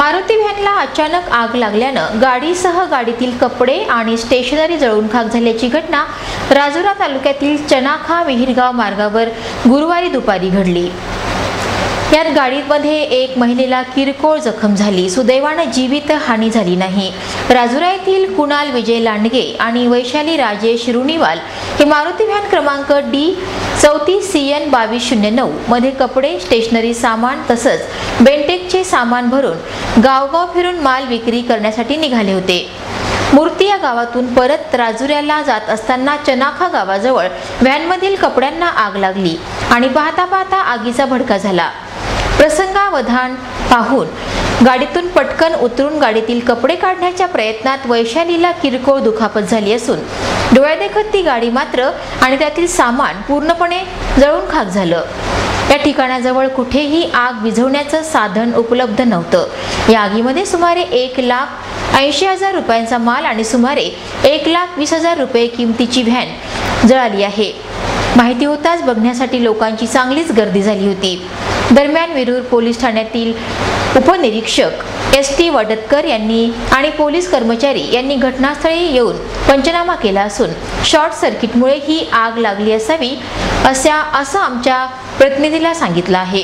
मारुती व्हॅनला अचानक आग लागल्यानं गाडीसह गाडीतील कपडे आणि स्टेशनरी जळून खाक झाल्याची घटना राजुरा तालुक्यातील चनाखा विहिरगाव मार्गावर गुरुवारी दुपारी घडली. यात गाडीमध्ये एक महिलेला किरकोळ जखम झाली. सुदैवानं जीवित हानी झाली नाही. राजुरा येथील कुणाल विजय लांडगे आणि वैशाली राजेश रुणीवाल हे मारुती व्हॅन क्रमांक डी चौतीस सी एन बावीस शून्य नऊ मध्ये कपडे स्टेशनरी सामान तसंच बेंटेकचे सामान भरून गावगाव फिरून माल विक्री करण्यासाठी निघाले होते. मूर्ती या गावातून परत राजुऱ्याला जात असताना चनाखा गावाजवळ व्हॅनमधील कपड्यांना आग लागली आणि पाहता पाहता आगीचा भडका झाला. प्रसंगावधान पाहून गाडीतून पटकन उतरून गाडीतील कपडे काढण्याच्या प्रयत्नात वैशालीला किरकोळ दुखापत झाली असून डोळ्यादेखत ती गाडी मात्र आणि त्यातील सामान पूर्णपणे जळून खाक झालं. या ठिकाणाजवळ कुठेही आग विझवण्याचं साधन उपलब्ध नव्हतं. या आगीमध्ये सुमारे एक लाख ऐंशी हजार रुपयांचा माल आणि सुमारे एक लाख वीस हजार रुपये किमतीची व्हॅन जळाली आहे. माहिती होताच बघण्यासाठी लोकांची चांगलीच गर्दी झाली होती. दरम्यान विरूर पोलीस ठाण्यातील उपनिरीक्षक एस टी वडतकर यांनी आणि पोलीस कर्मचारी यांनी घटनास्थळी येऊन पंचनामा केला असून शॉर्ट सर्किटमुळे ही आग लागली असावी अशा असं आमच्या प्रतिनिधीला सांगितलं आहे.